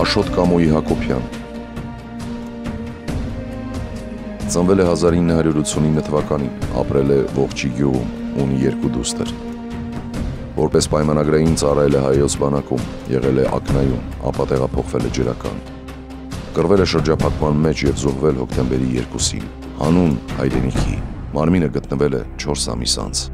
Աշոտ Կամոյի Հակոբյան Ծնվել է 1989 թվականին, ապրել է Ողջի գյուղում, ունի երկու դուստր։ Որպես պայմանագրային ծառայել է հայոց բանակում, եղել է ակնայում, ապա տեղափոխվել է ջրական։ Կրվել է շրջափակման մեջ եւ զոհվել հոկտեմբերի 2-ին։ Հանուն հայրենիքի։ Մարմինը գտնվել է 4 ամիս անց։